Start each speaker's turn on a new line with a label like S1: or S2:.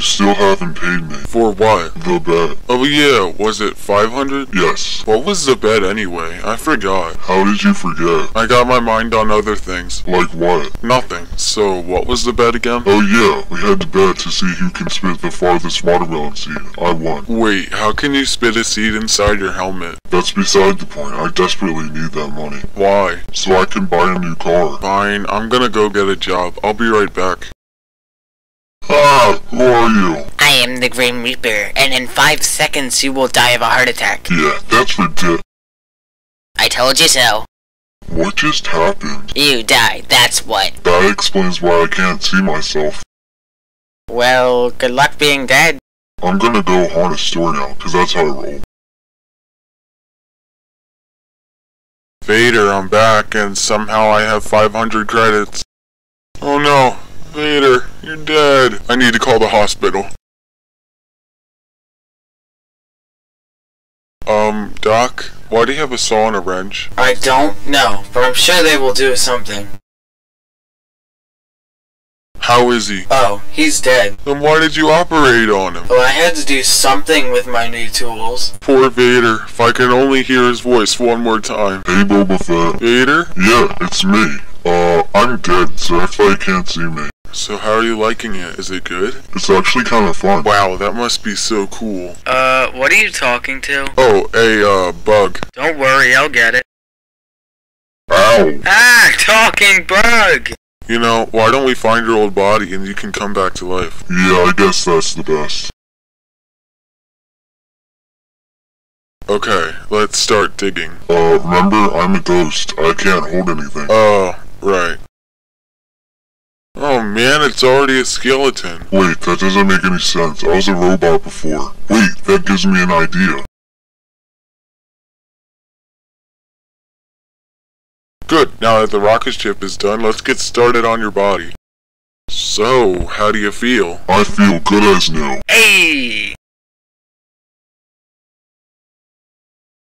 S1: still haven't paid me.
S2: For what?
S1: The bet.
S2: Oh yeah, was it 500?
S1: Yes.
S2: What was the bet anyway? I forgot.
S1: How did you forget?
S2: I got my mind on other things.
S1: Like what?
S2: Nothing. So, what was the bet again?
S1: Oh yeah, we had to bet to see who can spit the farthest watermelon seed. I won.
S2: Wait, how can you spit a seed inside your helmet?
S1: That's beside the point. I desperately need that money.
S2: Why?
S1: So I can buy a new car.
S2: Fine, I'm gonna go get a job. I'll be right back.
S1: Who are you?
S3: I am the Grim Reaper, and in five seconds you will die of a heart attack.
S1: Yeah, that's ridiculous.
S3: I told you so.
S1: What just happened?
S3: You died, that's what.
S1: That explains why I can't see myself.
S3: Well, good luck being dead.
S1: I'm gonna go haunt a store now, cause that's how I roll.
S2: Vader, I'm back, and somehow I have 500 credits. Oh no, Vader, you're dead. I need to call the hospital. Um, Doc, why do you have a saw and a wrench?
S3: I don't know, but I'm sure they will do something.
S2: How is he?
S3: Oh, he's dead.
S2: Then why did you operate on him?
S3: Well, I had to do something with my new tools.
S2: Poor Vader, if I can only hear his voice one more time.
S1: Hey Boba Fett.
S2: Vader?
S1: Yeah, it's me. Uh, I'm dead, so that's why you can't see me.
S2: So how are you liking it? Is it good?
S1: It's actually kinda fun.
S2: Wow, that must be so cool.
S3: Uh, what are you talking to?
S2: Oh, a, uh, bug.
S3: Don't worry, I'll get it.
S1: Ow!
S3: Ah, talking bug!
S2: You know, why don't we find your old body and you can come back to life?
S1: Yeah, I guess that's the best.
S2: Okay, let's start digging.
S1: Uh, remember, I'm a ghost. I can't hold anything.
S2: Oh, right. Oh man, it's already a skeleton.
S1: Wait, that doesn't make any sense. I was a robot before. Wait, that gives me an idea.
S2: Good, now that the rocket ship is done, let's get started on your body. So, how do you feel?
S1: I feel good as new.
S3: Hey!